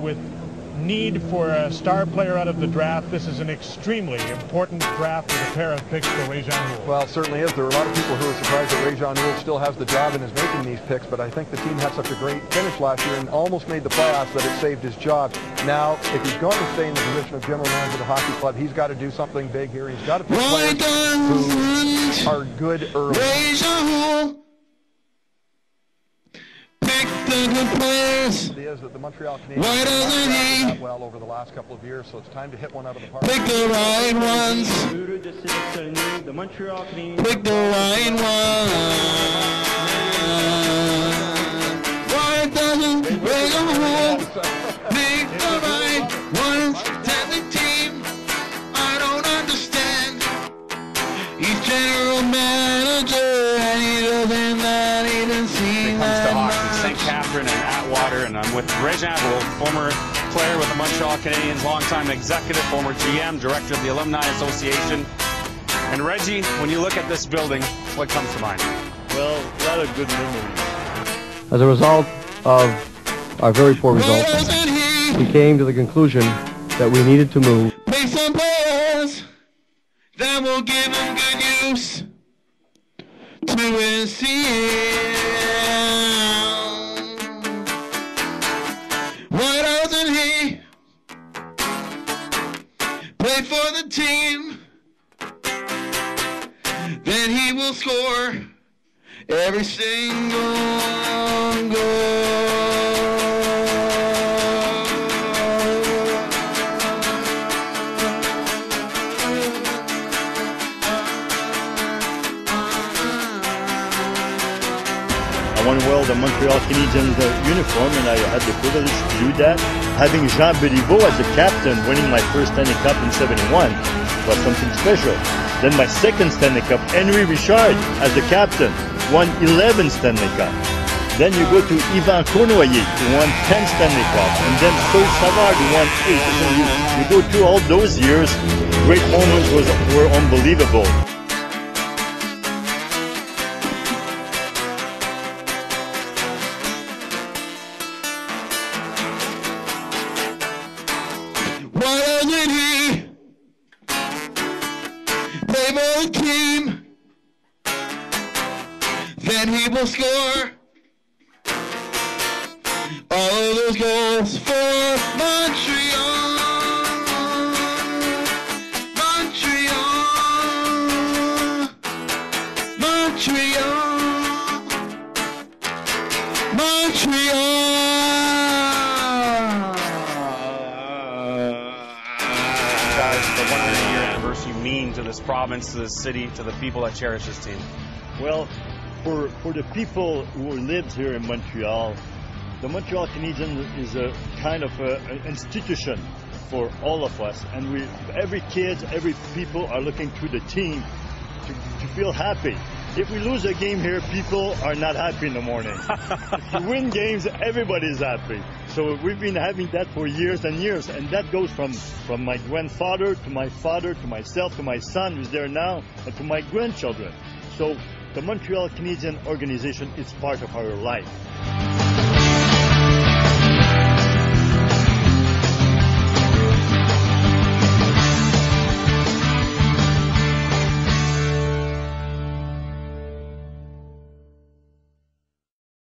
With need for a star player out of the draft, this is an extremely important draft with a pair of picks for Réjean Well, it certainly is. There are a lot of people who are surprised that Réjean still has the job and is making these picks, but I think the team had such a great finish last year and almost made the playoffs that it saved his job. Now, if he's going to stay in the position of general manager of the hockey club, he's got to do something big here. He's got to pick players who are good early. The good players. Is that the Montreal Canadiens Why doesn't he? well over the last couple of years, so it's time to hit one out of the park. Pick the right ones. Heureux de sélectionner the Montreal Canadiens. Pick the right ones. Why doesn't Ray Home pick the right ones? Tell the team I don't understand. He's general manager St. much. Catherine and Atwater, and I'm with Réjean Houle, former player with the Montreal Canadiens, longtime executive, former GM, director of the Alumni Association. And Reggie, when you look at this building, what comes to mind? Well, a lot of good memories. As a result of our very poor results, we came to the conclusion that we needed to move. Pick some players that will give him good use to NCL. Play for the team? Then he will score every single I won well the Montreal Canadiens uniform, and I had the privilege to do that. Having Jean Beliveau as a captain, winning my first Stanley Cup in '71 was something special. Then my second Stanley Cup, Henri Richard as the captain, won 11 Stanley Cup. Then you go to Yvan Cournoyer, who won 10 Stanley Cup, and then Serge Savard, who won 8. So you, you go through all those years, great moments was, were unbelievable. Play for the team? Then he will score all of those goals for Montreal. Montreal. Montreal. Guys, the 100 year anniversary mean to this province, to this city, to the people that cherish this team? Well, for for the people who live here in Montreal, the Montreal Canadiens is a kind of a, an institution for all of us, and we every kid, every people are looking to the team to, to feel happy. If we lose a game here, people are not happy in the morning. if you win games, everybody's happy. So we've been having that for years and years, and that goes from from my grandfather to my father to myself to my son who's there now, and to my grandchildren. So the Montreal Canadian organization is part of our life.